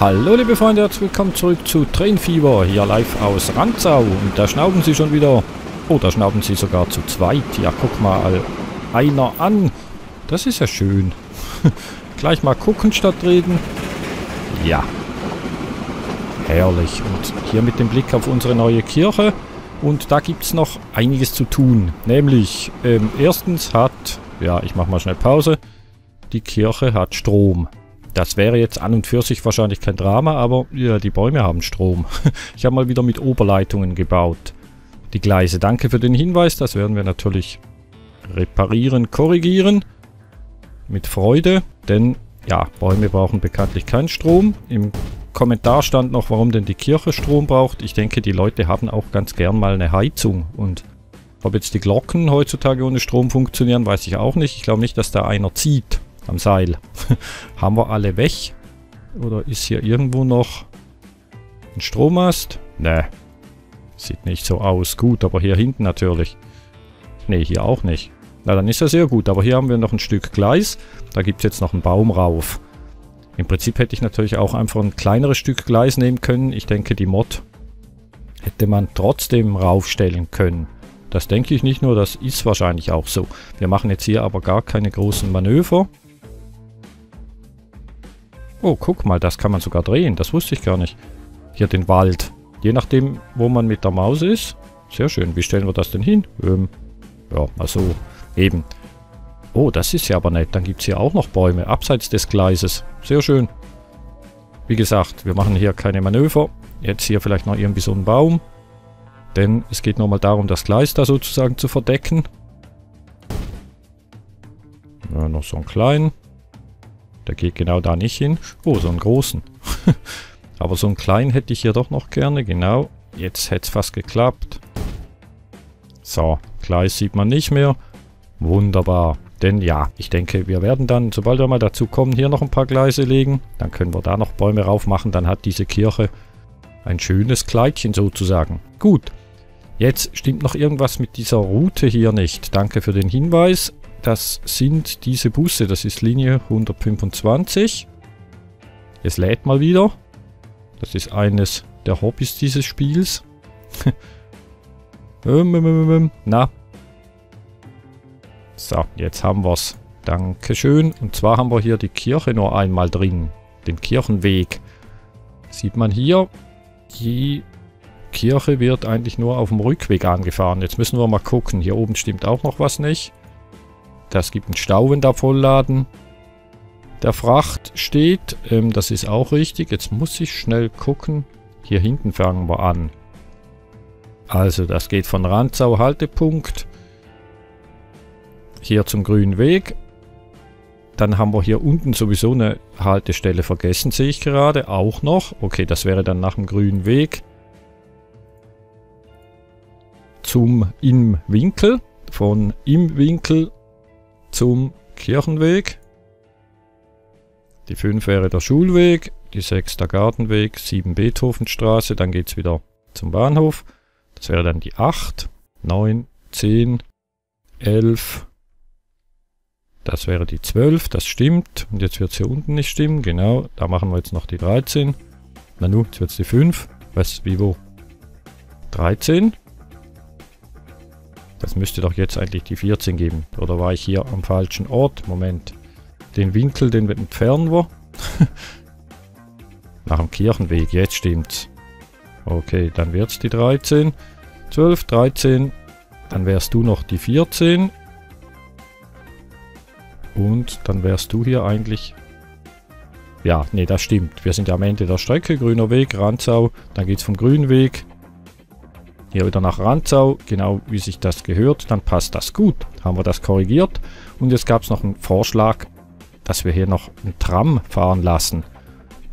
Hallo liebe Freunde, herzlich willkommen zurück zu Train Fever, hier live aus Ranzau. Und da schnauben sie schon wieder, oh, da schnauben sie sogar zu zweit. Ja, guck mal einer an. Das ist ja schön. Gleich mal gucken statt reden. Ja. Herrlich. Und hier mit dem Blick auf unsere neue Kirche. Und da gibt es noch einiges zu tun. Nämlich, ähm, erstens hat, ja, ich mache mal schnell Pause. Die Kirche hat Strom. Das wäre jetzt an und für sich wahrscheinlich kein Drama, aber ja, die Bäume haben Strom. ich habe mal wieder mit Oberleitungen gebaut. Die Gleise. Danke für den Hinweis. Das werden wir natürlich reparieren, korrigieren. Mit Freude, denn ja, Bäume brauchen bekanntlich keinen Strom. Im Kommentar stand noch, warum denn die Kirche Strom braucht. Ich denke, die Leute haben auch ganz gern mal eine Heizung. Und ob jetzt die Glocken heutzutage ohne Strom funktionieren, weiß ich auch nicht. Ich glaube nicht, dass da einer zieht am Seil. haben wir alle weg? Oder ist hier irgendwo noch ein Strommast? Ne. Sieht nicht so aus. Gut, aber hier hinten natürlich. Ne, hier auch nicht. Na, dann ist ja sehr gut. Aber hier haben wir noch ein Stück Gleis. Da gibt es jetzt noch einen Baum rauf. Im Prinzip hätte ich natürlich auch einfach ein kleineres Stück Gleis nehmen können. Ich denke, die Mod hätte man trotzdem raufstellen können. Das denke ich nicht nur, das ist wahrscheinlich auch so. Wir machen jetzt hier aber gar keine großen Manöver. Oh, guck mal, das kann man sogar drehen. Das wusste ich gar nicht. Hier den Wald. Je nachdem, wo man mit der Maus ist. Sehr schön. Wie stellen wir das denn hin? Ähm, ja, also eben. Oh, das ist ja aber nett. Dann gibt es hier auch noch Bäume, abseits des Gleises. Sehr schön. Wie gesagt, wir machen hier keine Manöver. Jetzt hier vielleicht noch irgendwie so ein Baum. Denn es geht nochmal darum, das Gleis da sozusagen zu verdecken. Ja, noch so einen kleinen. Der geht genau da nicht hin. Oh, so einen großen. aber so einen kleinen hätte ich hier doch noch gerne. Genau. Jetzt hätte es fast geklappt. So, Gleis sieht man nicht mehr. Wunderbar. Denn ja, ich denke, wir werden dann, sobald wir mal dazu kommen, hier noch ein paar Gleise legen. Dann können wir da noch Bäume rauf machen. Dann hat diese Kirche ein schönes Kleidchen sozusagen. Gut. Jetzt stimmt noch irgendwas mit dieser Route hier nicht. Danke für den Hinweis. Das sind diese Busse. Das ist Linie 125. Es lädt mal wieder. Das ist eines der Hobbys dieses Spiels. Ähm, ähm, ähm, Na, so, jetzt haben wir es. Dankeschön. Und zwar haben wir hier die Kirche nur einmal drin. Den Kirchenweg. Sieht man hier, die Kirche wird eigentlich nur auf dem Rückweg angefahren. Jetzt müssen wir mal gucken. Hier oben stimmt auch noch was nicht. Das gibt einen Stau, wenn da vollladen. Der Fracht steht. Ähm, das ist auch richtig. Jetzt muss ich schnell gucken. Hier hinten fangen wir an. Also, das geht von Ranzau Haltepunkt hier zum grünen Weg. Dann haben wir hier unten sowieso eine Haltestelle vergessen, sehe ich gerade. Auch noch. Okay, das wäre dann nach dem grünen Weg. Zum Im Winkel. Von Im Winkel zum Kirchenweg. Die 5 wäre der Schulweg. Die 6 der Gartenweg. 7 Beethovenstraße. Dann geht es wieder zum Bahnhof. Das wäre dann die 8, 9, 10, 11, das wäre die 12, das stimmt. Und jetzt wird es hier unten nicht stimmen. Genau, da machen wir jetzt noch die 13. Nanu, jetzt wird es die 5. Was, wie, wo? 13? Das müsste doch jetzt eigentlich die 14 geben. Oder war ich hier am falschen Ort? Moment. Den Winkel, den entfernen wir. Nach dem Kirchenweg, jetzt stimmt's. Okay, dann wird es die 13. 12, 13. Dann wärst du noch die 14. Und dann wärst du hier eigentlich... Ja, nee, das stimmt. Wir sind ja am Ende der Strecke. Grüner Weg, Ranzau. Dann geht es vom grünen Weg hier wieder nach Ranzau, genau wie sich das gehört, dann passt das gut. Haben wir das korrigiert. Und jetzt gab es noch einen Vorschlag, dass wir hier noch ein Tram fahren lassen.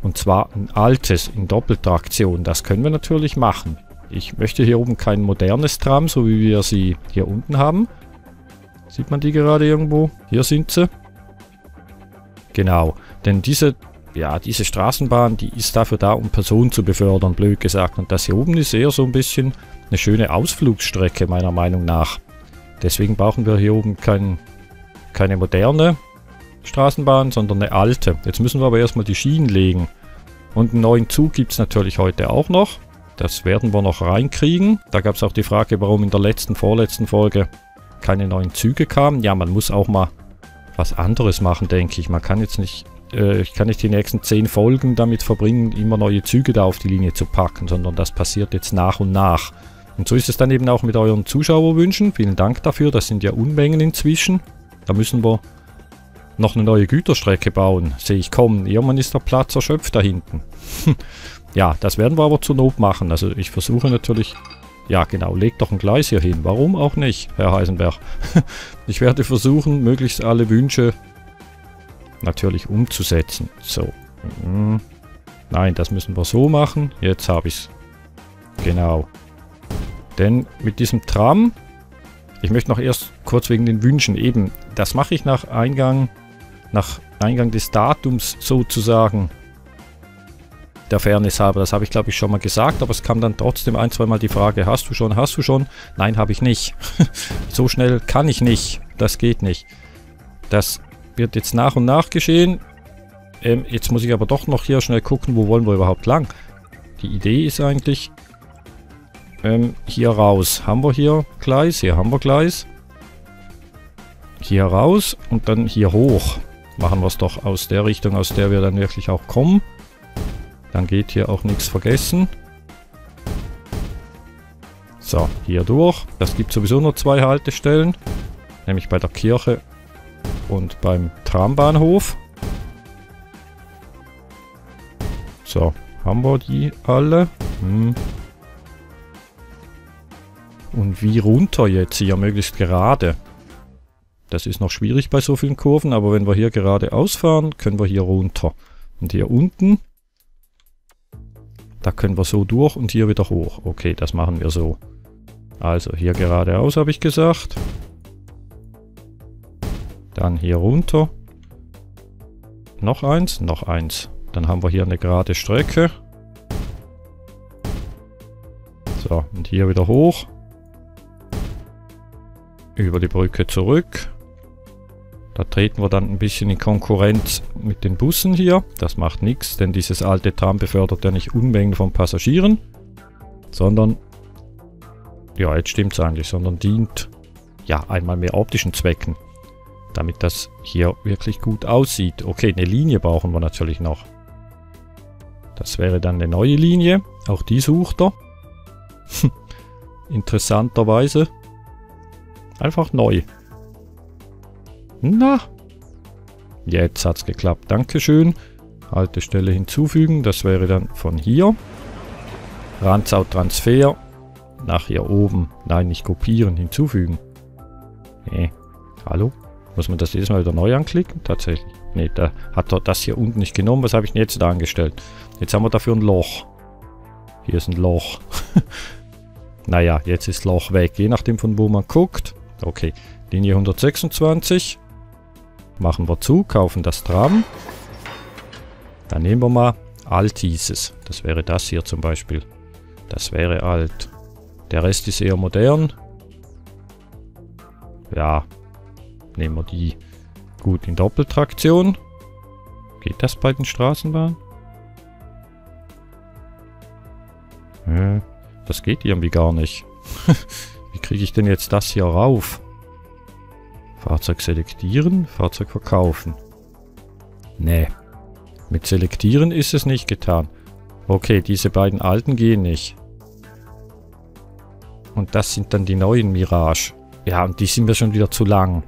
Und zwar ein altes in Doppeltraktion. Das können wir natürlich machen. Ich möchte hier oben kein modernes Tram, so wie wir sie hier unten haben. Sieht man die gerade irgendwo? Hier sind sie. Genau, denn diese, ja, diese Straßenbahn, die ist dafür da, um Personen zu befördern, blöd gesagt. Und das hier oben ist eher so ein bisschen eine schöne Ausflugsstrecke, meiner Meinung nach. Deswegen brauchen wir hier oben kein, keine moderne Straßenbahn, sondern eine alte. Jetzt müssen wir aber erstmal die Schienen legen. Und einen neuen Zug gibt es natürlich heute auch noch. Das werden wir noch reinkriegen. Da gab es auch die Frage, warum in der letzten, vorletzten Folge keine neuen Züge kamen. Ja, man muss auch mal was anderes machen, denke ich. Man kann jetzt nicht, äh, ich kann nicht die nächsten zehn Folgen damit verbringen, immer neue Züge da auf die Linie zu packen, sondern das passiert jetzt nach und nach. Und so ist es dann eben auch mit euren Zuschauerwünschen. Vielen Dank dafür, das sind ja Unmengen inzwischen. Da müssen wir noch eine neue Güterstrecke bauen. Sehe ich kommen. Irgendwann ist der Platz erschöpft da hinten. ja, das werden wir aber zur Not machen. Also ich versuche natürlich... Ja, genau, legt doch ein Gleis hier hin. Warum auch nicht, Herr Heisenberg? ich werde versuchen, möglichst alle Wünsche natürlich umzusetzen. So. Mhm. Nein, das müssen wir so machen. Jetzt habe ich es. Genau. Denn mit diesem Tram, ich möchte noch erst kurz wegen den Wünschen eben, das mache ich nach Eingang, nach Eingang des Datums sozusagen der Fairness halber. Das habe ich glaube ich schon mal gesagt, aber es kam dann trotzdem ein, zweimal die Frage, hast du schon, hast du schon? Nein, habe ich nicht. so schnell kann ich nicht. Das geht nicht. Das wird jetzt nach und nach geschehen. Ähm, jetzt muss ich aber doch noch hier schnell gucken, wo wollen wir überhaupt lang. Die Idee ist eigentlich, ähm, hier raus. Haben wir hier Gleis? Hier haben wir Gleis. Hier raus und dann hier hoch. Machen wir es doch aus der Richtung, aus der wir dann wirklich auch kommen. Dann geht hier auch nichts vergessen. So, hier durch. Das gibt sowieso nur zwei Haltestellen. Nämlich bei der Kirche und beim Trambahnhof. So, haben wir die alle? Hm. Und wie runter jetzt hier? Möglichst gerade. Das ist noch schwierig bei so vielen Kurven, aber wenn wir hier geradeaus fahren, können wir hier runter. Und hier unten da können wir so durch und hier wieder hoch. Okay, das machen wir so. Also hier geradeaus habe ich gesagt. Dann hier runter. Noch eins, noch eins. Dann haben wir hier eine gerade Strecke. So, und hier wieder hoch. Über die Brücke zurück. Da treten wir dann ein bisschen in Konkurrenz mit den Bussen hier. Das macht nichts, denn dieses alte Tram befördert ja nicht Unmengen von Passagieren, sondern, ja, jetzt stimmt es eigentlich, sondern dient, ja, einmal mehr optischen Zwecken, damit das hier wirklich gut aussieht. Okay, eine Linie brauchen wir natürlich noch. Das wäre dann eine neue Linie. Auch die sucht er. Interessanterweise. Einfach neu. Na, jetzt hat es geklappt. Dankeschön. Alte Stelle hinzufügen. Das wäre dann von hier. Ranzau Transfer. Nach hier oben. Nein, nicht kopieren. Hinzufügen. Nee. Hallo? Muss man das jedes Mal wieder neu anklicken? Tatsächlich. Nee, da hat er das hier unten nicht genommen. Was habe ich denn jetzt da angestellt? Jetzt haben wir dafür ein Loch. Hier ist ein Loch. naja, jetzt ist Loch weg. Je nachdem von wo man guckt. Okay, Linie 126. Machen wir zu, kaufen das Tram. Dann nehmen wir mal alt hieß es. Das wäre das hier zum Beispiel. Das wäre alt. Der Rest ist eher modern. Ja, nehmen wir die. Gut, in Doppeltraktion. Geht das bei den Straßenbahnen? Hm, das geht irgendwie gar nicht. Wie kriege ich denn jetzt das hier rauf? Fahrzeug selektieren, Fahrzeug verkaufen. Nee. Mit selektieren ist es nicht getan. Okay, diese beiden alten gehen nicht. Und das sind dann die neuen Mirage. Ja, und die sind mir schon wieder zu lang.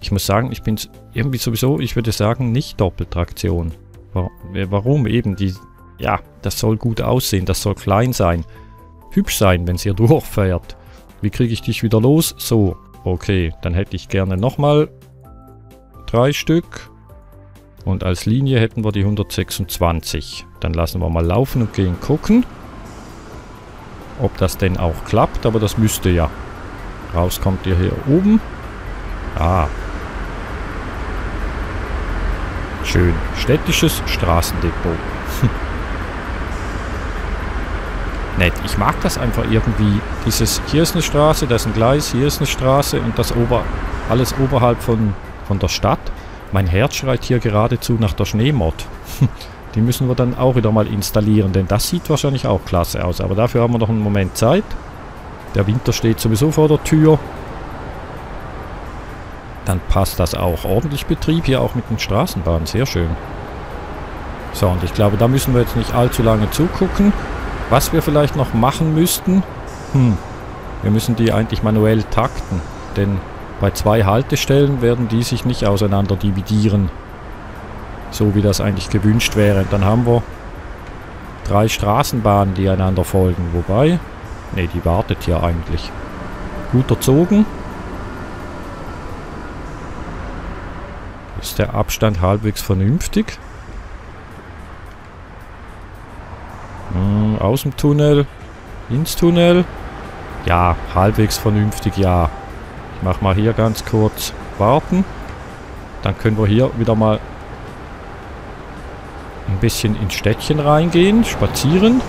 Ich muss sagen, ich bin irgendwie sowieso, ich würde sagen, nicht Doppeltraktion. Warum? Eben, die, ja, das soll gut aussehen, das soll klein sein. Hübsch sein, wenn es hier durchfährt. Wie kriege ich dich wieder los? So, Okay, dann hätte ich gerne nochmal drei Stück. Und als Linie hätten wir die 126. Dann lassen wir mal laufen und gehen gucken, ob das denn auch klappt. Aber das müsste ja. Raus kommt ihr hier oben. Ah. Schön. Städtisches Straßendepot. nett. Ich mag das einfach irgendwie. Dieses, hier ist eine Straße, da ist ein Gleis, hier ist eine Straße und das ober, alles oberhalb von, von der Stadt. Mein Herz schreit hier geradezu nach der Schneemod. Die müssen wir dann auch wieder mal installieren, denn das sieht wahrscheinlich auch klasse aus. Aber dafür haben wir noch einen Moment Zeit. Der Winter steht sowieso vor der Tür. Dann passt das auch. Ordentlich Betrieb hier auch mit den Straßenbahnen. Sehr schön. So, und ich glaube, da müssen wir jetzt nicht allzu lange zugucken. Was wir vielleicht noch machen müssten... Hm, wir müssen die eigentlich manuell takten. Denn bei zwei Haltestellen werden die sich nicht auseinander dividieren. So wie das eigentlich gewünscht wäre. Dann haben wir drei Straßenbahnen, die einander folgen. Wobei... Ne, die wartet hier eigentlich. Gut erzogen. Ist der Abstand halbwegs vernünftig? Hm, aus dem Tunnel. Ins Tunnel. Ja, halbwegs vernünftig, ja. Ich mach mal hier ganz kurz warten. Dann können wir hier wieder mal ein bisschen ins Städtchen reingehen, spazieren.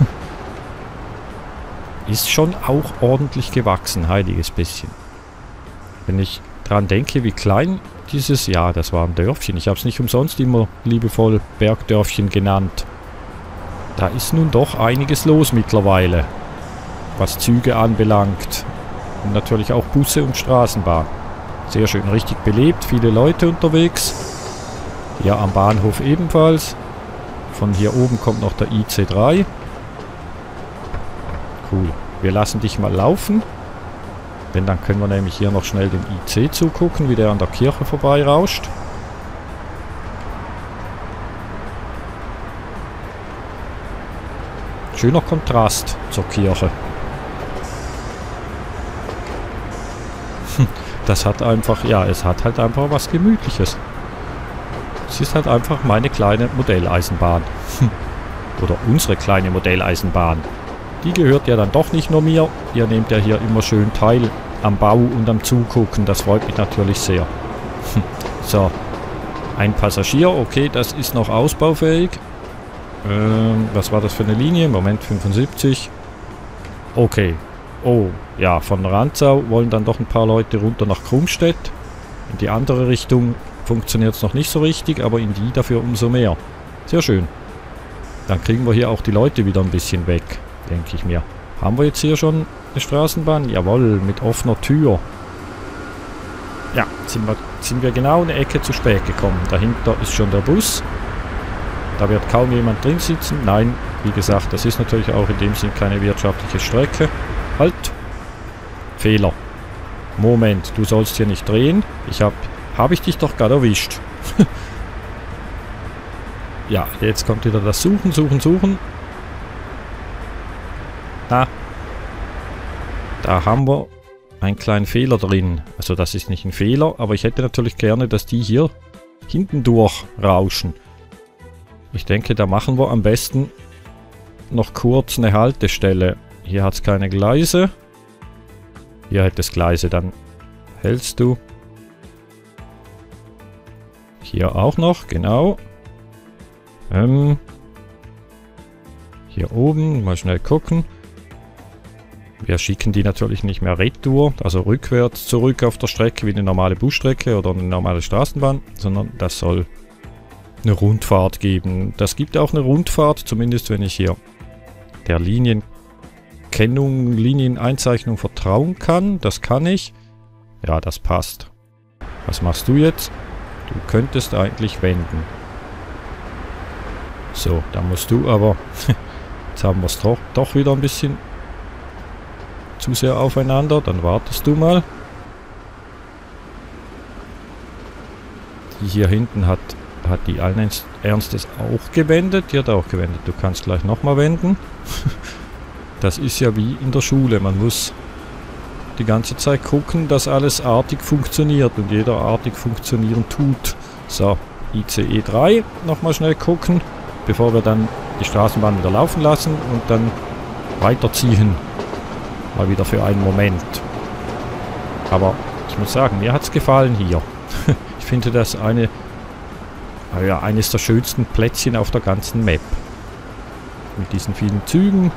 Ist schon auch ordentlich gewachsen, heiliges bisschen. Wenn ich dran denke, wie klein dieses... Ja, das war ein Dörfchen. Ich habe es nicht umsonst immer liebevoll Bergdörfchen genannt. Da ist nun doch einiges los mittlerweile. Was Züge anbelangt. Und natürlich auch Busse und Straßenbahn. Sehr schön, richtig belebt, viele Leute unterwegs. Hier am Bahnhof ebenfalls. Von hier oben kommt noch der IC3. Cool. Wir lassen dich mal laufen. Denn dann können wir nämlich hier noch schnell den IC zugucken, wie der an der Kirche vorbei rauscht. Schöner Kontrast zur Kirche. Das hat einfach, ja, es hat halt einfach was Gemütliches. Es ist halt einfach meine kleine Modelleisenbahn. Oder unsere kleine Modelleisenbahn. Die gehört ja dann doch nicht nur mir. Ihr nehmt ja hier immer schön teil am Bau und am Zugucken. Das freut mich natürlich sehr. so. Ein Passagier. Okay, das ist noch ausbaufähig. Ähm, was war das für eine Linie? Moment, 75. Okay. Oh, ja, von Ranzau wollen dann doch ein paar Leute runter nach Krumstedt. In die andere Richtung funktioniert es noch nicht so richtig, aber in die dafür umso mehr. Sehr schön. Dann kriegen wir hier auch die Leute wieder ein bisschen weg denke ich mir. Haben wir jetzt hier schon eine Straßenbahn? Jawohl, mit offener Tür. Ja, sind wir, sind wir genau eine Ecke zu spät gekommen. Dahinter ist schon der Bus. Da wird kaum jemand drin sitzen. Nein, wie gesagt, das ist natürlich auch in dem Sinn keine wirtschaftliche Strecke. Halt! Fehler. Moment, du sollst hier nicht drehen. Ich hab... Habe ich dich doch gerade erwischt. ja, jetzt kommt wieder das Suchen, Suchen, Suchen. Da. Da haben wir einen kleinen Fehler drin. Also das ist nicht ein Fehler, aber ich hätte natürlich gerne, dass die hier hinten durch rauschen. Ich denke, da machen wir am besten noch kurz eine Haltestelle. Hier hat es keine Gleise. Hier hat es Gleise, dann hältst du. Hier auch noch, genau. Ähm, hier oben, mal schnell gucken. Wir schicken die natürlich nicht mehr retour, also rückwärts zurück auf der Strecke wie eine normale Busstrecke oder eine normale Straßenbahn, sondern das soll eine Rundfahrt geben. Das gibt auch eine Rundfahrt, zumindest wenn ich hier der Linienkennung, Linieneinzeichnung vertrauen kann. Das kann ich. Ja, das passt. Was machst du jetzt? Du könntest eigentlich wenden. So, dann musst du aber... jetzt haben wir es doch, doch wieder ein bisschen zu sehr aufeinander, dann wartest du mal. Die hier hinten hat, hat die allen Ernstes auch gewendet. Die hat auch gewendet. Du kannst gleich nochmal wenden. das ist ja wie in der Schule. Man muss die ganze Zeit gucken, dass alles artig funktioniert und jeder artig funktionieren tut. So, ICE 3 nochmal schnell gucken, bevor wir dann die Straßenbahn wieder laufen lassen und dann weiterziehen. Mal wieder für einen Moment. Aber ich muss sagen, mir hat es gefallen hier. ich finde das eine, ja, eines der schönsten Plätzchen auf der ganzen Map. Mit diesen vielen Zügen.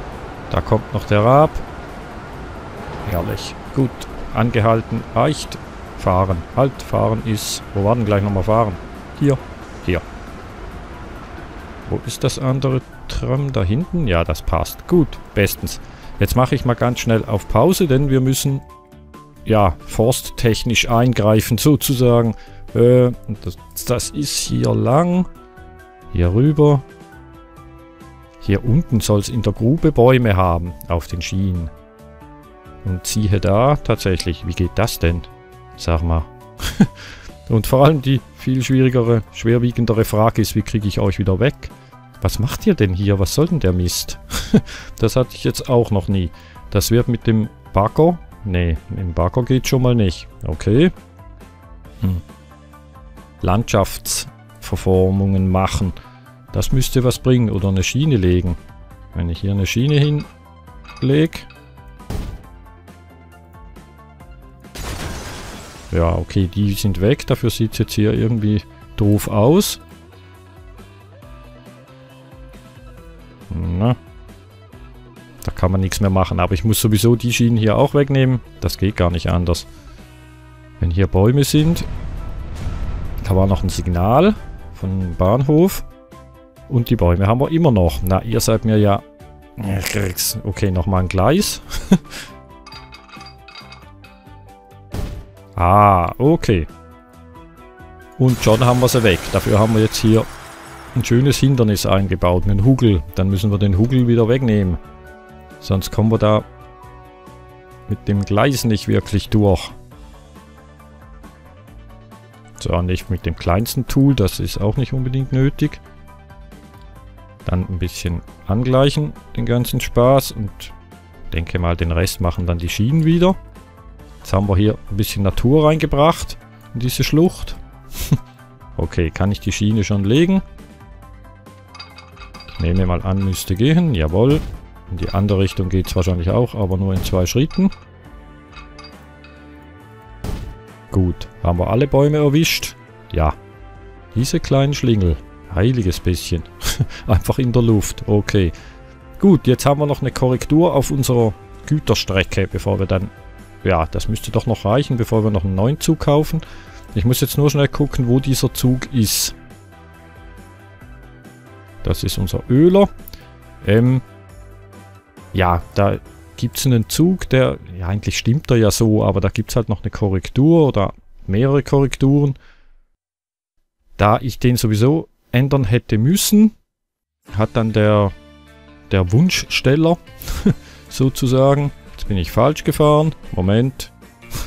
Da kommt noch der Rab. Herrlich. Gut. Angehalten. Reicht. Fahren. Halt. Fahren ist... Wo war denn gleich nochmal fahren? Hier. Hier. Wo ist das andere Tram? Da hinten? Ja, das passt. Gut, bestens. Jetzt mache ich mal ganz schnell auf Pause, denn wir müssen ja forsttechnisch eingreifen sozusagen. Äh, das, das ist hier lang. Hier rüber. Hier unten soll es in der Grube Bäume haben, auf den Schienen. Und siehe da, tatsächlich, wie geht das denn? Sag mal. Und vor allem die viel schwierigere, schwerwiegendere Frage ist, wie kriege ich euch wieder weg? Was macht ihr denn hier? Was soll denn der Mist? das hatte ich jetzt auch noch nie. Das wird mit dem Bagger... Nee, mit dem Bagger geht schon mal nicht. Okay. Hm. Landschaftsverformungen machen. Das müsste was bringen. Oder eine Schiene legen. Wenn ich hier eine Schiene hinlege. Ja, okay, die sind weg. Dafür sieht es jetzt hier irgendwie doof aus. Na. Da kann man nichts mehr machen. Aber ich muss sowieso die Schienen hier auch wegnehmen. Das geht gar nicht anders. Wenn hier Bäume sind. Da war noch ein Signal von Bahnhof. Und die Bäume haben wir immer noch. Na, ihr seid mir ja... Okay, nochmal ein Gleis. ah, okay. Und schon haben wir sie weg. Dafür haben wir jetzt hier ein schönes Hindernis eingebaut, einen Hugel. Dann müssen wir den Hugel wieder wegnehmen. Sonst kommen wir da mit dem Gleis nicht wirklich durch. So, nicht mit dem kleinsten Tool, das ist auch nicht unbedingt nötig. Dann ein bisschen angleichen, den ganzen Spaß und denke mal, den Rest machen dann die Schienen wieder. Jetzt haben wir hier ein bisschen Natur reingebracht in diese Schlucht. okay, kann ich die Schiene schon legen? Nehme mal an, müsste gehen. Jawohl. In die andere Richtung geht es wahrscheinlich auch, aber nur in zwei Schritten. Gut, haben wir alle Bäume erwischt? Ja. Diese kleinen Schlingel. Heiliges bisschen. Einfach in der Luft. Okay. Gut, jetzt haben wir noch eine Korrektur auf unserer Güterstrecke, bevor wir dann... Ja, das müsste doch noch reichen, bevor wir noch einen neuen Zug kaufen. Ich muss jetzt nur schnell gucken, wo dieser Zug ist. Das ist unser Öler. Ähm, ja, da gibt es einen Zug, der, ja eigentlich stimmt er ja so, aber da gibt es halt noch eine Korrektur oder mehrere Korrekturen. Da ich den sowieso ändern hätte müssen, hat dann der, der Wunschsteller sozusagen, jetzt bin ich falsch gefahren, Moment,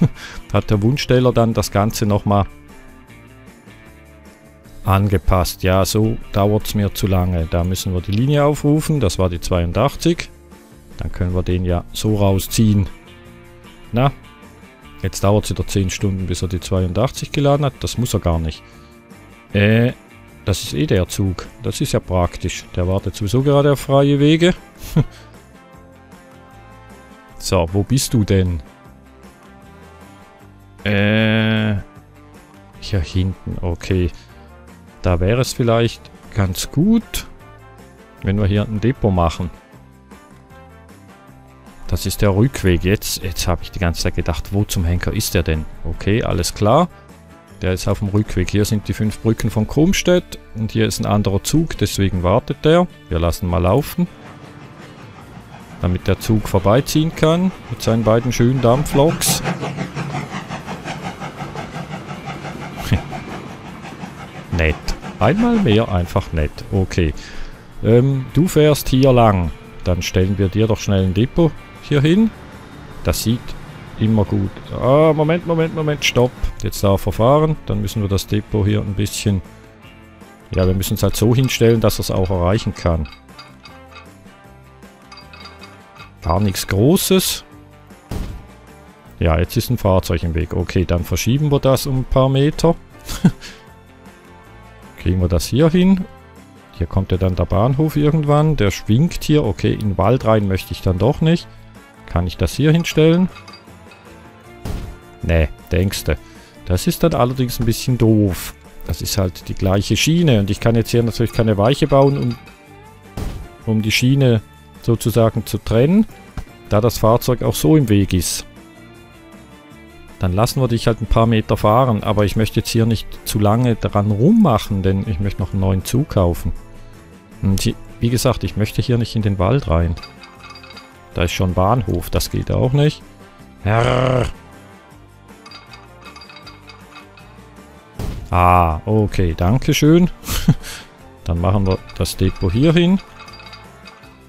hat der Wunschsteller dann das Ganze nochmal angepasst. Ja, so dauert es mir zu lange. Da müssen wir die Linie aufrufen, das war die 82. Dann können wir den ja so rausziehen. Na, jetzt dauert es wieder 10 Stunden, bis er die 82 geladen hat. Das muss er gar nicht. Äh, das ist eh der Zug. Das ist ja praktisch. Der wartet sowieso gerade auf freie Wege. so, wo bist du denn? Äh, hier hinten, okay. Da wäre es vielleicht ganz gut, wenn wir hier ein Depot machen. Das ist der Rückweg. Jetzt, jetzt habe ich die ganze Zeit gedacht, wo zum Henker ist der denn? Okay, alles klar. Der ist auf dem Rückweg. Hier sind die fünf Brücken von Krumstedt und hier ist ein anderer Zug, deswegen wartet der. Wir lassen mal laufen. Damit der Zug vorbeiziehen kann mit seinen beiden schönen Dampfloks. nett. Einmal mehr einfach nett. Okay. Ähm, du fährst hier lang. Dann stellen wir dir doch schnell ein Depot hier hin. Das sieht immer gut. Ah, Moment, Moment, Moment, stopp. Jetzt darf er fahren. Dann müssen wir das Depot hier ein bisschen... Ja, wir müssen es halt so hinstellen, dass er es auch erreichen kann. Gar nichts Großes. Ja, jetzt ist ein Fahrzeug im Weg. Okay, dann verschieben wir das um ein paar Meter. Kriegen wir das hier hin. Hier kommt ja dann der Bahnhof irgendwann. Der schwingt hier. Okay, in den Wald rein möchte ich dann doch nicht. Kann ich das hier hinstellen? Nee, denkste. Das ist dann allerdings ein bisschen doof. Das ist halt die gleiche Schiene und ich kann jetzt hier natürlich keine Weiche bauen, um, um die Schiene sozusagen zu trennen, da das Fahrzeug auch so im Weg ist. Dann lassen wir dich halt ein paar Meter fahren, aber ich möchte jetzt hier nicht zu lange daran rummachen, denn ich möchte noch einen neuen Zug kaufen. Und wie gesagt, ich möchte hier nicht in den Wald rein. Da ist schon Bahnhof, das geht auch nicht. Herr. Ah, okay, danke schön. Dann machen wir das Depot hier hin.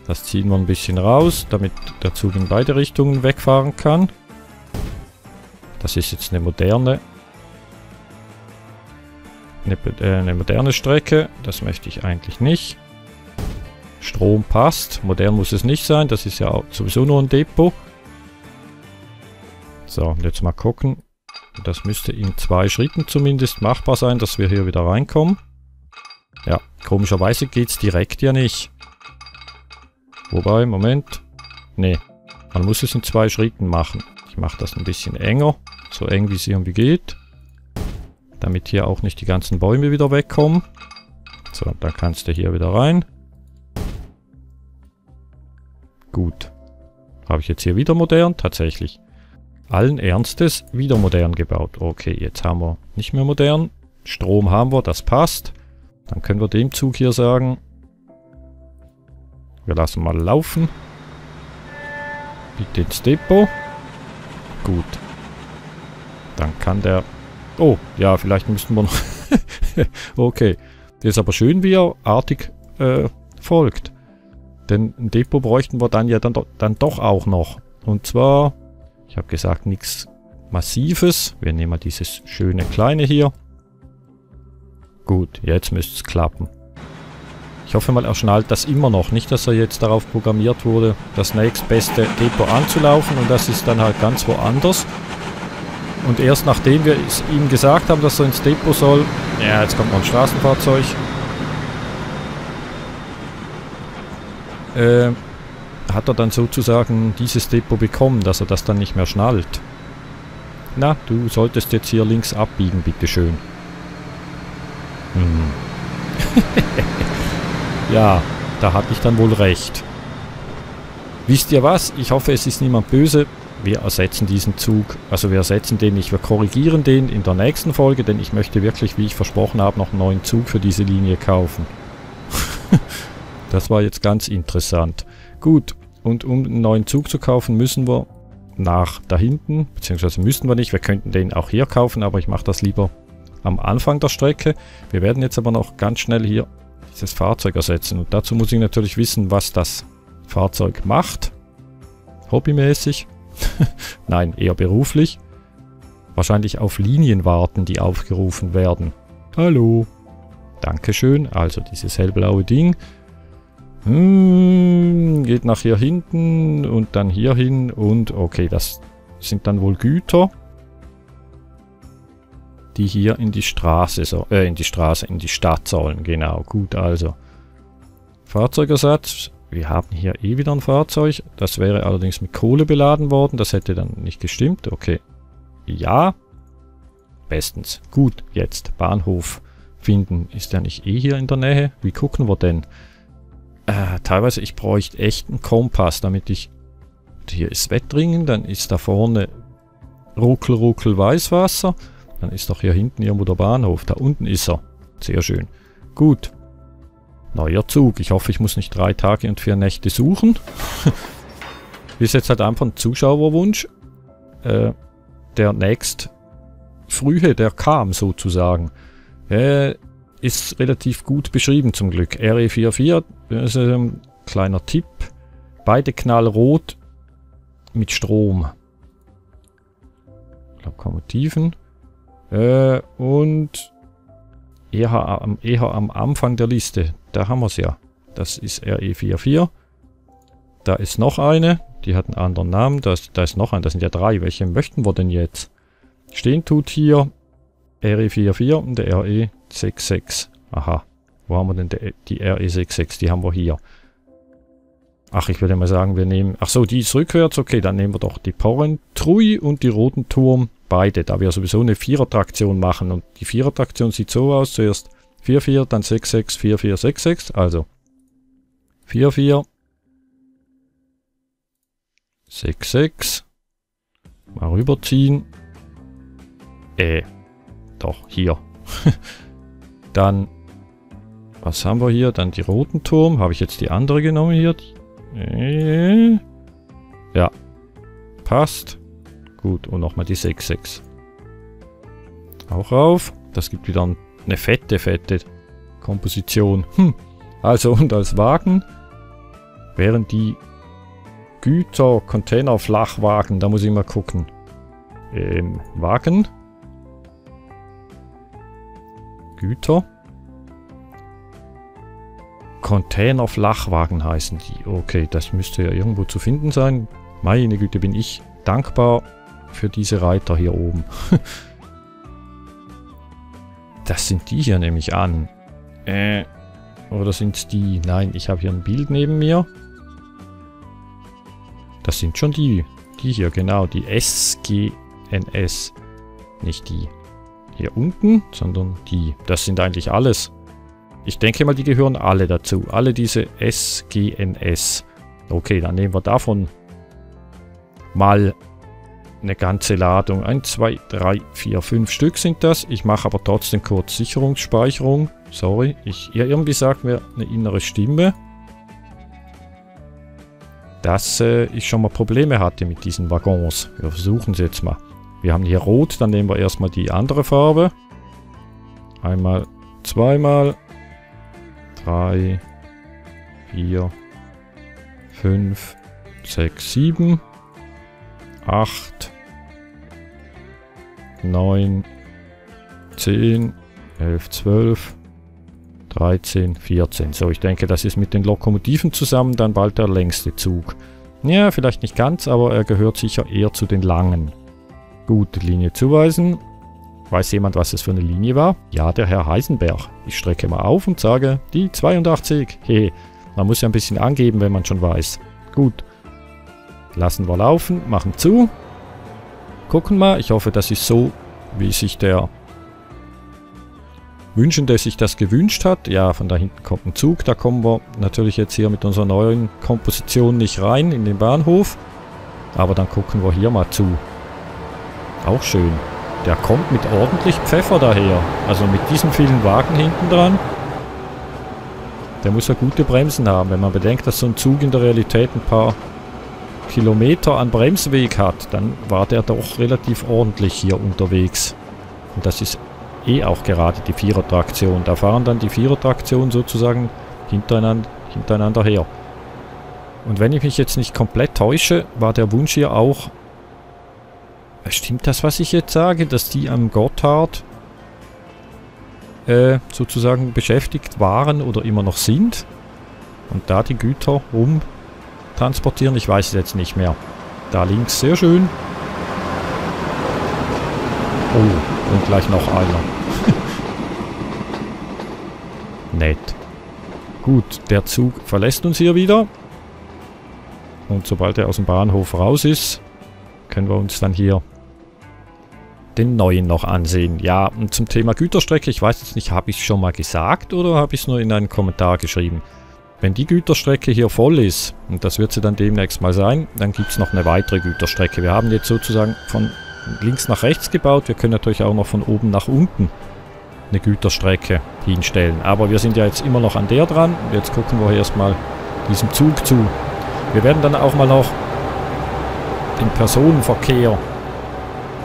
Das ziehen wir ein bisschen raus, damit der Zug in beide Richtungen wegfahren kann. Das ist jetzt eine moderne eine, äh, eine moderne Strecke. Das möchte ich eigentlich nicht. Strom passt. Modern muss es nicht sein. Das ist ja sowieso nur ein Depot. So, und jetzt mal gucken. Das müsste in zwei Schritten zumindest machbar sein, dass wir hier wieder reinkommen. Ja, komischerweise geht es direkt ja nicht. Wobei, Moment. Nee, man muss es in zwei Schritten machen. Ich mache das ein bisschen enger. So eng wie es irgendwie geht. Damit hier auch nicht die ganzen Bäume wieder wegkommen. So, dann kannst du hier wieder rein. Gut. Habe ich jetzt hier wieder modern? Tatsächlich. Allen Ernstes wieder modern gebaut. Okay, jetzt haben wir nicht mehr modern. Strom haben wir, das passt. Dann können wir dem Zug hier sagen, wir lassen mal laufen. Bitte ins Depot. Gut. Dann kann der Oh, ja, vielleicht müssten wir noch... okay. Das ist aber schön, wie er artig äh, folgt. Denn ein Depot bräuchten wir dann ja dann, dann doch auch noch. Und zwar, ich habe gesagt, nichts Massives. Wir nehmen mal dieses schöne kleine hier. Gut, jetzt müsste es klappen. Ich hoffe mal, er schnallt das immer noch. Nicht, dass er jetzt darauf programmiert wurde, das nächstbeste Depot anzulaufen und das ist dann halt ganz woanders. Und erst nachdem wir es ihm gesagt haben, dass er ins Depot soll... Ja, jetzt kommt noch ein Straßenfahrzeug. Äh, hat er dann sozusagen dieses Depot bekommen, dass er das dann nicht mehr schnallt. Na, du solltest jetzt hier links abbiegen, bitteschön. Hm. ja, da hatte ich dann wohl recht. Wisst ihr was? Ich hoffe, es ist niemand böse wir ersetzen diesen Zug, also wir ersetzen den nicht, wir korrigieren den in der nächsten Folge, denn ich möchte wirklich, wie ich versprochen habe, noch einen neuen Zug für diese Linie kaufen. das war jetzt ganz interessant. Gut, und um einen neuen Zug zu kaufen, müssen wir nach da hinten, beziehungsweise müssten wir nicht, wir könnten den auch hier kaufen, aber ich mache das lieber am Anfang der Strecke. Wir werden jetzt aber noch ganz schnell hier dieses Fahrzeug ersetzen und dazu muss ich natürlich wissen, was das Fahrzeug macht, hobbymäßig. Nein, eher beruflich. Wahrscheinlich auf Linien warten, die aufgerufen werden. Hallo. Dankeschön. Also dieses hellblaue Ding. Hm, geht nach hier hinten und dann hier hin und okay, das sind dann wohl Güter, die hier in die Straße, so, äh, in die Straße, in die Stadt sollen. Genau, gut, also. Fahrzeugersatz, wir haben hier eh wieder ein Fahrzeug. Das wäre allerdings mit Kohle beladen worden. Das hätte dann nicht gestimmt. Okay. Ja. Bestens. Gut, jetzt Bahnhof finden. Ist der nicht eh hier in der Nähe? Wie gucken wir denn? Äh, teilweise, ich bräuchte echt einen Kompass, damit ich... Hier ist Wettringen, dann ist da vorne Ruckel, Ruckel, Weißwasser. Dann ist doch hier hinten irgendwo der Bahnhof. Da unten ist er. Sehr schön. Gut. Neuer Zug. Ich hoffe, ich muss nicht drei Tage und vier Nächte suchen. ist jetzt halt einfach ein Zuschauerwunsch. Äh, der nächst frühe, der kam sozusagen. Äh, ist relativ gut beschrieben zum Glück. RE44, das ist ein kleiner Tipp. Beide knallrot mit Strom. Lokomotiven. Äh, und eher am, eher am Anfang der Liste. Da haben wir es ja. Das ist RE44. Da ist noch eine. Die hat einen anderen Namen. Da ist, da ist noch eine. Das sind ja drei. Welche möchten wir denn jetzt? Stehen tut hier RE44 und der RE66. Aha. Wo haben wir denn die, die RE66? Die haben wir hier. Ach, ich würde mal sagen, wir nehmen... Ach so, die ist rückwärts. Okay, dann nehmen wir doch die Porrentrui und die Roten Turm. Beide, da wir sowieso eine Vierer-Traktion machen. Und die Vierer-Traktion sieht so aus. Zuerst 4, 4, dann 6, 6, 4, 4, 6, 6. Also 4, 4, 6, 6. Mal rüberziehen. Äh, doch, hier. dann Was haben wir hier? Dann die roten Turm. Habe ich jetzt die andere genommen hier? Äh, ja. Passt. Gut, und nochmal die 6,6. Auch rauf. Das gibt wieder eine fette, fette Komposition. Hm. Also, und als Wagen wären die Güter, Container, Flachwagen. Da muss ich mal gucken. Ähm, Wagen. Güter. Container Flachwagen heißen die. Okay, das müsste ja irgendwo zu finden sein. Meine Güte, bin ich dankbar für diese Reiter hier oben. das sind die hier nämlich an. Äh, oder sind die... Nein, ich habe hier ein Bild neben mir. Das sind schon die. Die hier, genau. Die SGNS. Nicht die hier unten, sondern die. Das sind eigentlich alles. Ich denke mal, die gehören alle dazu. Alle diese SGNS. Okay, dann nehmen wir davon mal eine ganze Ladung. 1, 2, 3, 4, 5 Stück sind das. Ich mache aber trotzdem kurz Sicherungsspeicherung. Sorry, ich, ja, irgendwie sagt mir eine innere Stimme, dass äh, ich schon mal Probleme hatte mit diesen Waggons. Wir versuchen es jetzt mal. Wir haben hier Rot, dann nehmen wir erstmal die andere Farbe. Einmal, zweimal, drei, vier, fünf, sechs, sieben, acht, neun, zehn, elf, zwölf, 13, 14. So, ich denke, das ist mit den Lokomotiven zusammen dann bald der längste Zug. Ja, vielleicht nicht ganz, aber er gehört sicher eher zu den langen. Gut, Linie zuweisen. Weiß jemand, was es für eine Linie war? Ja, der Herr Heisenberg. Ich strecke mal auf und sage, die 82. Hehe, man muss ja ein bisschen angeben, wenn man schon weiß. Gut. Lassen wir laufen, machen zu. Gucken mal, ich hoffe, das ist so, wie sich der wünschen, der sich das gewünscht hat. Ja, von da hinten kommt ein Zug. Da kommen wir natürlich jetzt hier mit unserer neuen Komposition nicht rein in den Bahnhof. Aber dann gucken wir hier mal zu. Auch schön. Der kommt mit ordentlich Pfeffer daher. Also mit diesen vielen Wagen hinten dran. Der muss ja gute Bremsen haben. Wenn man bedenkt, dass so ein Zug in der Realität ein paar Kilometer an Bremsweg hat, dann war der doch relativ ordentlich hier unterwegs. Und das ist eh auch gerade die Vierertraktion. Da fahren dann die Vierertraktionen sozusagen hintereinander, hintereinander her. Und wenn ich mich jetzt nicht komplett täusche, war der Wunsch hier auch... Stimmt das, was ich jetzt sage? Dass die am Gotthard äh, sozusagen beschäftigt waren oder immer noch sind? Und da die Güter rumtransportieren? Ich weiß es jetzt nicht mehr. Da links, sehr schön. Oh, und gleich noch einer. Nett. Gut, der Zug verlässt uns hier wieder. Und sobald er aus dem Bahnhof raus ist, können wir uns dann hier den neuen noch ansehen. Ja, und zum Thema Güterstrecke, ich weiß jetzt nicht, habe ich es schon mal gesagt oder habe ich es nur in einen Kommentar geschrieben? Wenn die Güterstrecke hier voll ist, und das wird sie dann demnächst mal sein, dann gibt es noch eine weitere Güterstrecke. Wir haben jetzt sozusagen von links nach rechts gebaut. Wir können natürlich auch noch von oben nach unten eine Güterstrecke hinstellen. Aber wir sind ja jetzt immer noch an der dran. Jetzt gucken wir erstmal diesem Zug zu. Wir werden dann auch mal noch den Personenverkehr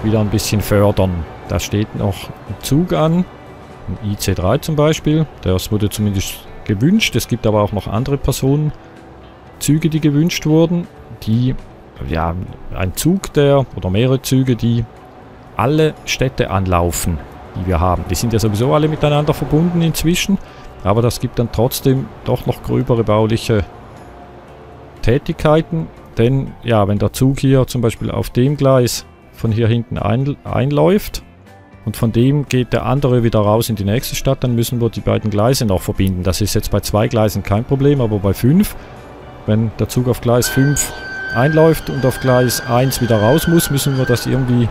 wieder ein bisschen fördern. Da steht noch ein Zug an, ein IC3 zum Beispiel. Das wurde zumindest gewünscht. Es gibt aber auch noch andere Personenzüge, die gewünscht wurden. Die ja, ein Zug, der oder mehrere Züge, die alle Städte anlaufen, die wir haben. Die sind ja sowieso alle miteinander verbunden inzwischen, aber das gibt dann trotzdem doch noch gröbere bauliche Tätigkeiten, denn ja, wenn der Zug hier zum Beispiel auf dem Gleis von hier hinten ein, einläuft und von dem geht der andere wieder raus in die nächste Stadt, dann müssen wir die beiden Gleise noch verbinden. Das ist jetzt bei zwei Gleisen kein Problem, aber bei fünf, wenn der Zug auf Gleis 5 einläuft und auf Gleis 1 wieder raus muss, müssen wir das irgendwie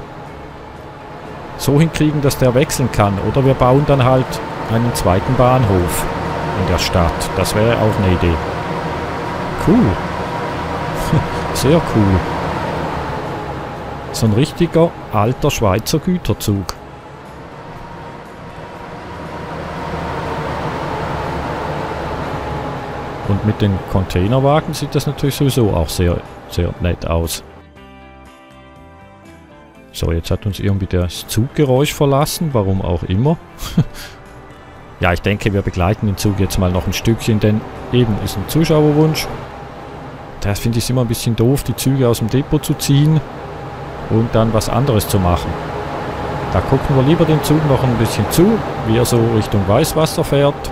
so hinkriegen, dass der wechseln kann. Oder wir bauen dann halt einen zweiten Bahnhof in der Stadt. Das wäre auch eine Idee. Cool. Sehr cool. So ein richtiger alter Schweizer Güterzug. Und mit den Containerwagen sieht das natürlich sowieso auch sehr, sehr nett aus. So, jetzt hat uns irgendwie das Zuggeräusch verlassen, warum auch immer. ja, ich denke, wir begleiten den Zug jetzt mal noch ein Stückchen, denn eben ist ein Zuschauerwunsch. Das finde ich immer ein bisschen doof, die Züge aus dem Depot zu ziehen und dann was anderes zu machen. Da gucken wir lieber den Zug noch ein bisschen zu, wie er so Richtung Weißwasser fährt.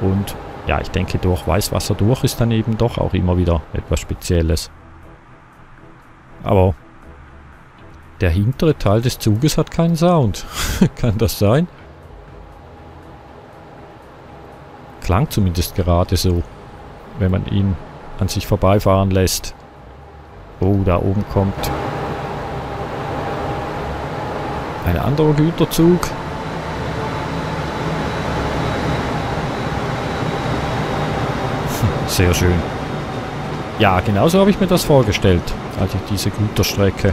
Und ja, ich denke, durch Weißwasser durch ist dann eben doch auch immer wieder etwas Spezielles. Aber der hintere Teil des Zuges hat keinen Sound. Kann das sein? Klang zumindest gerade so, wenn man ihn an sich vorbeifahren lässt. Oh, da oben kommt ein anderer Güterzug. Sehr schön. Ja, genauso habe ich mir das vorgestellt, als ich diese Güterstrecke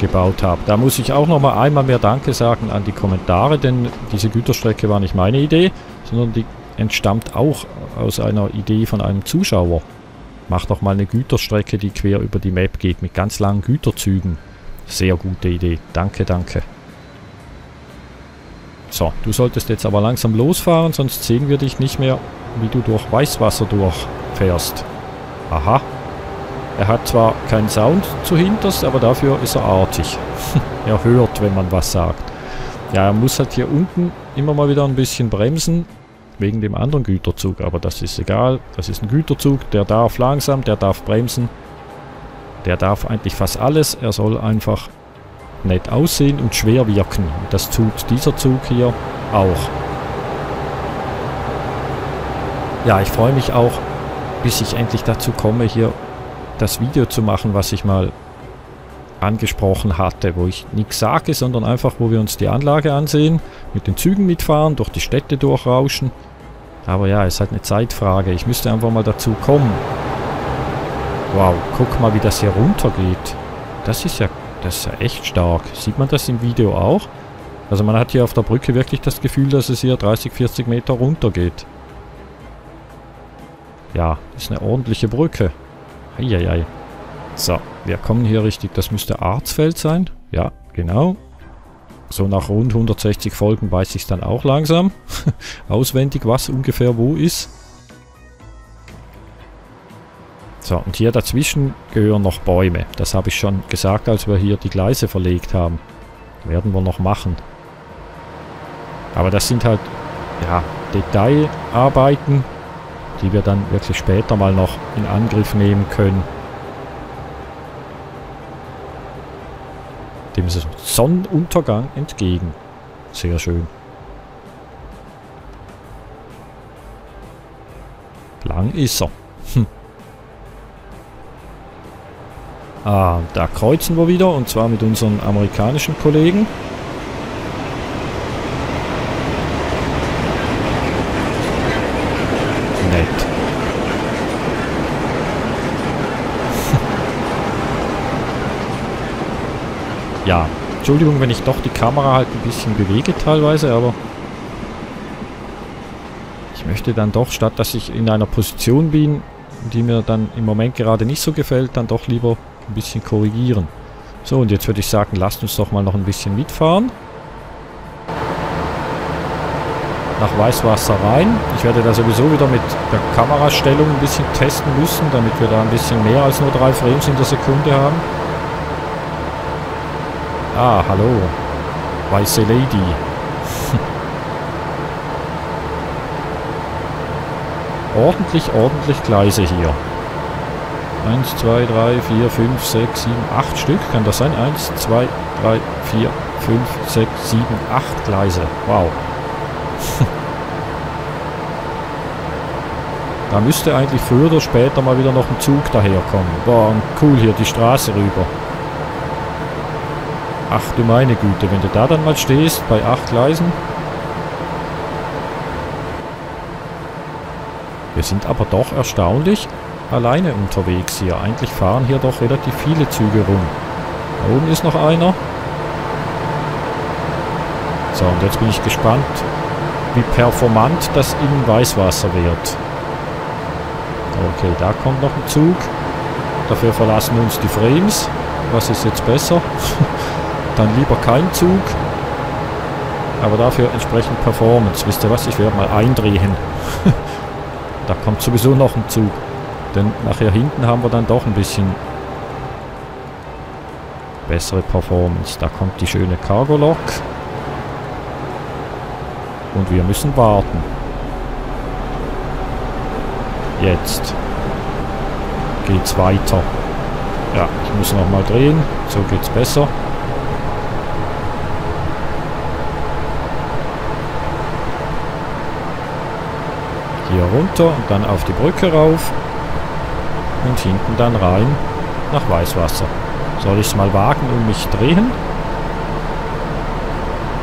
gebaut habe. Da muss ich auch noch mal einmal mehr Danke sagen an die Kommentare, denn diese Güterstrecke war nicht meine Idee, sondern die entstammt auch aus einer Idee von einem Zuschauer. Mach doch mal eine Güterstrecke, die quer über die Map geht, mit ganz langen Güterzügen. Sehr gute Idee. Danke, danke. So, du solltest jetzt aber langsam losfahren, sonst sehen wir dich nicht mehr, wie du durch Weißwasser durchfährst. Aha. Er hat zwar keinen Sound zu hinterst, aber dafür ist er artig. er hört, wenn man was sagt. Ja, er muss halt hier unten immer mal wieder ein bisschen bremsen, wegen dem anderen Güterzug. Aber das ist egal. Das ist ein Güterzug, der darf langsam, der darf bremsen. Der darf eigentlich fast alles. Er soll einfach nett aussehen und schwer wirken. Das tut dieser Zug hier auch. Ja, ich freue mich auch, bis ich endlich dazu komme, hier das Video zu machen, was ich mal angesprochen hatte, wo ich nichts sage, sondern einfach, wo wir uns die Anlage ansehen, mit den Zügen mitfahren, durch die Städte durchrauschen. Aber ja, es ist halt eine Zeitfrage. Ich müsste einfach mal dazu kommen. Wow, guck mal, wie das hier runtergeht. Das ist ja, das ist ja echt stark. Sieht man das im Video auch? Also man hat hier auf der Brücke wirklich das Gefühl, dass es hier 30, 40 Meter runter geht. Ja, ist eine ordentliche Brücke. Eieiei. So, wir kommen hier richtig. Das müsste Arzfeld sein. Ja, genau. So nach rund 160 Folgen weiß ich es dann auch langsam. Auswendig, was ungefähr wo ist. So, und hier dazwischen gehören noch Bäume. Das habe ich schon gesagt, als wir hier die Gleise verlegt haben. Werden wir noch machen. Aber das sind halt, ja, Detailarbeiten, die wir dann wirklich später mal noch in Angriff nehmen können. Dem Sonnenuntergang entgegen. Sehr schön. Lang ist er. Hm. Ah, da kreuzen wir wieder und zwar mit unseren amerikanischen Kollegen. ja, Entschuldigung, wenn ich doch die Kamera halt ein bisschen bewege teilweise, aber ich möchte dann doch, statt dass ich in einer Position bin, die mir dann im Moment gerade nicht so gefällt, dann doch lieber ein bisschen korrigieren. So, und jetzt würde ich sagen, lasst uns doch mal noch ein bisschen mitfahren. Nach Weißwasser rein. Ich werde da sowieso wieder mit der Kamerastellung ein bisschen testen müssen, damit wir da ein bisschen mehr als nur drei Frames in der Sekunde haben. Ah, hallo. Weiße Lady. ordentlich, ordentlich Gleise hier. 1, 2, 3, 4, 5, 6, 7, 8 Stück. Kann das sein? 1, 2, 3, 4, 5, 6, 7, 8 Gleise. Wow. da müsste eigentlich früher oder später mal wieder noch ein Zug daherkommen. Boah, und cool hier die Straße rüber. Ach du meine Güte, wenn du da dann mal stehst, bei acht Gleisen. Wir sind aber doch erstaunlich alleine unterwegs hier. Eigentlich fahren hier doch relativ viele Züge rum. Da oben ist noch einer. So, und jetzt bin ich gespannt, wie performant das in Weißwasser wird. Okay, da kommt noch ein Zug. Dafür verlassen uns die Frames. Was ist jetzt besser? Dann lieber kein Zug. Aber dafür entsprechend Performance. Wisst ihr was? Ich werde mal eindrehen. da kommt sowieso noch ein Zug. Denn nachher hinten haben wir dann doch ein bisschen bessere Performance. Da kommt die schöne Cargo-Lok. Und wir müssen warten. Jetzt geht's weiter. Ja, ich muss nochmal drehen. So geht's besser. Hier runter und dann auf die Brücke rauf. Und hinten dann rein nach Weißwasser. Soll ich es mal wagen und mich drehen?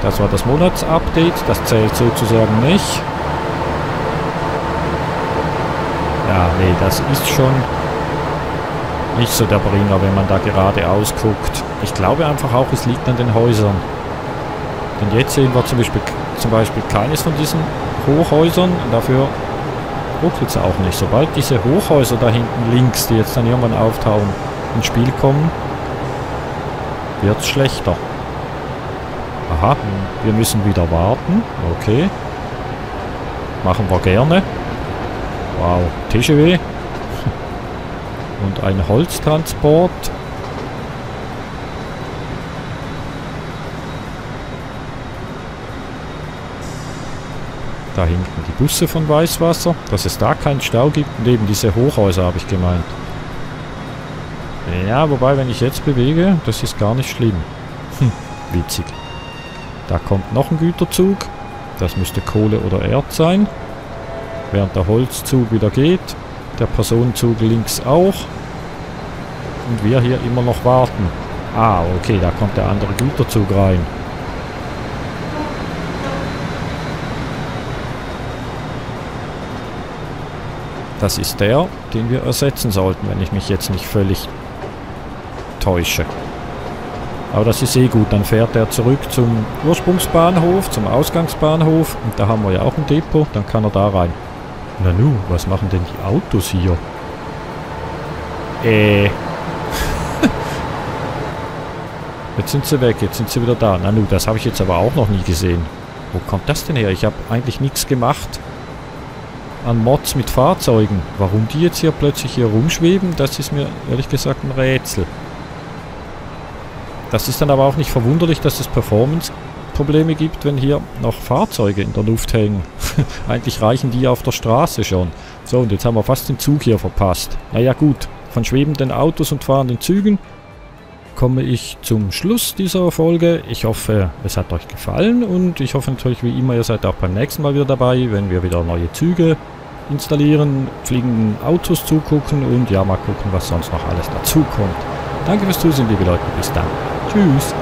Das war das Monatsupdate. Das zählt sozusagen nicht. Ja, nee, das ist schon nicht so der Bringer, wenn man da geradeaus guckt. Ich glaube einfach auch, es liegt an den Häusern. Denn jetzt sehen wir zum Beispiel, zum Beispiel keines von diesen Hochhäusern. Dafür ruckelt es auch nicht. Sobald diese Hochhäuser da hinten links, die jetzt dann irgendwann auftauchen, ins Spiel kommen, wird es schlechter. Aha, wir müssen wieder warten. Okay. Machen wir gerne. Wow, TGW. Und ein Holztransport. Da hinten die Busse von Weißwasser. Dass es da keinen Stau gibt. Neben diese Hochhäuser habe ich gemeint. Ja, wobei, wenn ich jetzt bewege, das ist gar nicht schlimm. Hm, witzig. Da kommt noch ein Güterzug. Das müsste Kohle oder Erd sein. Während der Holzzug wieder geht. Der Personenzug links auch. Und wir hier immer noch warten. Ah, okay, da kommt der andere Güterzug rein. Das ist der, den wir ersetzen sollten, wenn ich mich jetzt nicht völlig täusche. Aber das ist eh gut, dann fährt er zurück zum Ursprungsbahnhof, zum Ausgangsbahnhof und da haben wir ja auch ein Depot, dann kann er da rein. Nanu, was machen denn die Autos hier? Äh. jetzt sind sie weg, jetzt sind sie wieder da. Nanu, das habe ich jetzt aber auch noch nie gesehen. Wo kommt das denn her? Ich habe eigentlich nichts gemacht an Mods mit Fahrzeugen. Warum die jetzt hier plötzlich hier rumschweben, das ist mir ehrlich gesagt ein Rätsel. Das ist dann aber auch nicht verwunderlich, dass es Performance-Probleme gibt, wenn hier noch Fahrzeuge in der Luft hängen. Eigentlich reichen die auf der Straße schon. So, und jetzt haben wir fast den Zug hier verpasst. Naja gut, von schwebenden Autos und fahrenden Zügen komme ich zum Schluss dieser Folge. Ich hoffe, es hat euch gefallen und ich hoffe natürlich wie immer, ihr seid auch beim nächsten Mal wieder dabei, wenn wir wieder neue Züge installieren, fliegenden Autos zugucken und ja, mal gucken, was sonst noch alles dazu kommt. Danke fürs Zusehen, liebe Leute. Bis dann. Tschüss.